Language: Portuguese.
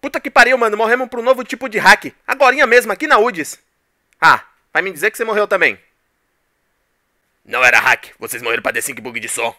Puta que pariu, mano. Morremos pra um novo tipo de hack. Agorinha mesmo, aqui na Udis Ah, vai me dizer que você morreu também. Não era hack. Vocês morreram pra D5 bug de som.